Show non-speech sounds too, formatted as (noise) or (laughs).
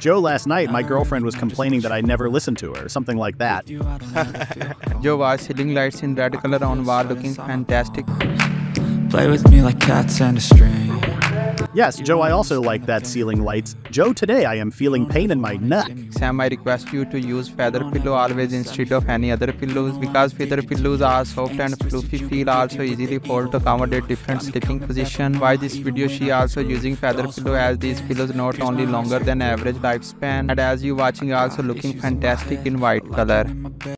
Joe, last night my girlfriend was complaining that I never listened to her, something like that. (laughs) Joe was ceiling lights in red color on wall looking fantastic. Play with me like cats and a string. Yes, Joe, I also like that ceiling lights. Joe, today I am feeling pain in my neck. Sam, I request you to use feather pillow always instead of any other pillows because feather pillows are soft and fluffy feel also easily fold to accommodate different sleeping position. Why this video she also using feather pillow as these pillows not only longer than average lifespan and as you watching also looking fantastic in white color.